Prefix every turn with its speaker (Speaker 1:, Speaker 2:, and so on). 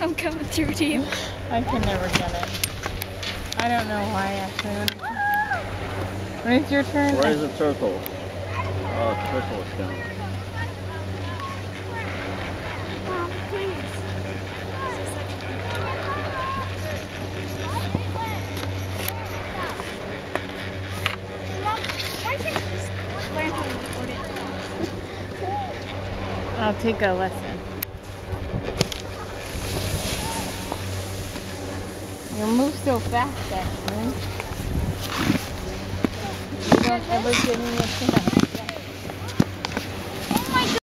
Speaker 1: coming through to you.
Speaker 2: I can never get it. I don't know why, actually. When it's your turn,
Speaker 3: Where's the turtle? Oh, turtle is down.
Speaker 1: Mom, please. Mom, why can't you just learn how to record it?
Speaker 2: I'll take a lesson. You move so fast, actually. You don't ever give me a chance.